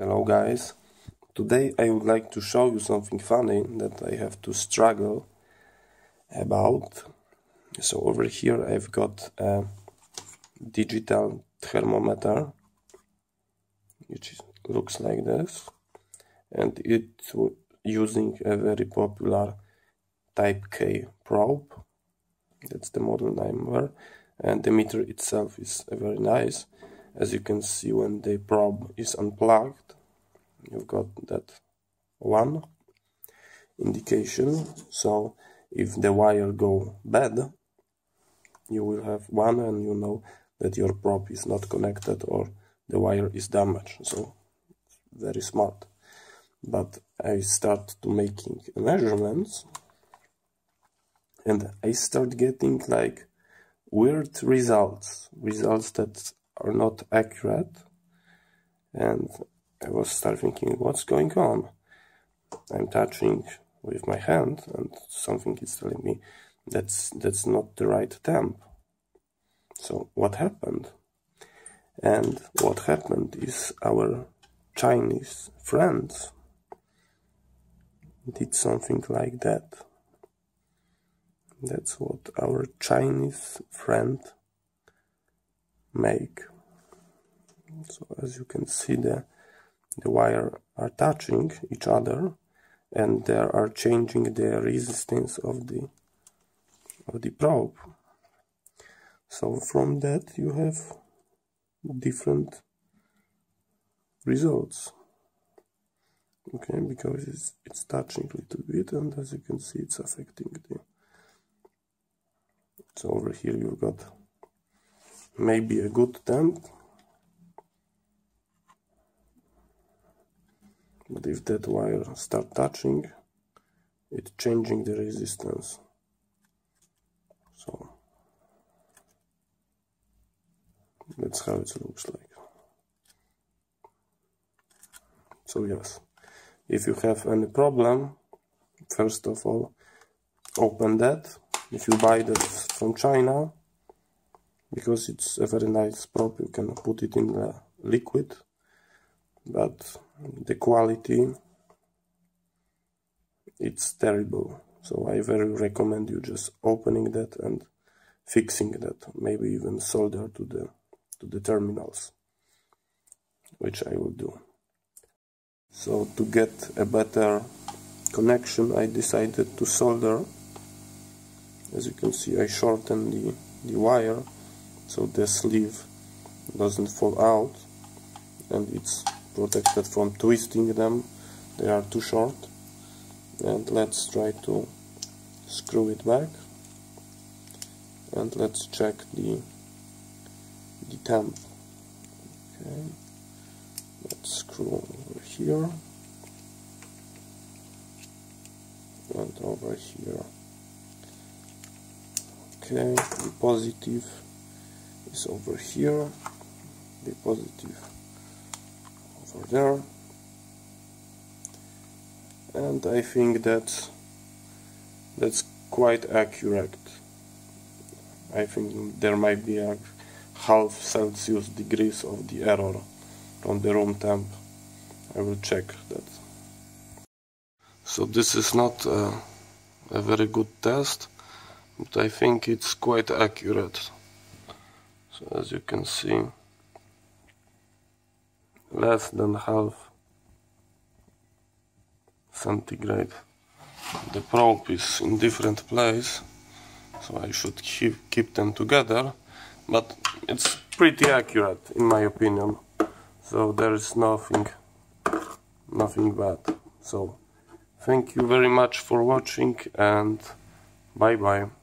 Hello guys, today I would like to show you something funny that I have to struggle about. So over here I've got a digital thermometer which looks like this and it's using a very popular type K probe. That's the model number and the meter itself is very nice as you can see when the probe is unplugged you've got that one indication. So if the wire go bad you will have one and you know that your probe is not connected or the wire is damaged. So very smart. But I start to making measurements and I start getting like weird results. Results that are not accurate. And I was start thinking what's going on? I'm touching with my hand and something is telling me that's that's not the right temp. So what happened? And what happened is our Chinese friends did something like that. That's what our Chinese friend make. So as you can see the the wire are touching each other and they are changing the resistance of the of the probe. So from that you have different results. Okay because it's, it's touching a little bit and as you can see it's affecting the so over here you've got maybe a good temp but if that wire start touching it's changing the resistance. So that's how it looks like. So yes. If you have any problem first of all open that. If you buy that from China because it's a very nice probe you can put it in the liquid but the quality it's terrible. So I very recommend you just opening that and fixing that maybe even solder to the to the terminals which I will do. So to get a better connection I decided to solder. As you can see I shorten the, the wire so the sleeve doesn't fall out and it's protected from twisting them. They are too short. And let's try to screw it back. And let's check the the temp. Okay. Let's screw over here. And over here. Okay the positive is over here. The positive over there. And I think that that's quite accurate. I think there might be a half Celsius degrees of the error on the room temp. I will check that. So this is not a, a very good test but I think it's quite accurate so as you can see. Less than half centigrade. The probe is in different place so I should keep, keep them together but it's pretty accurate in my opinion. So there is nothing nothing bad. So thank you very much for watching and bye bye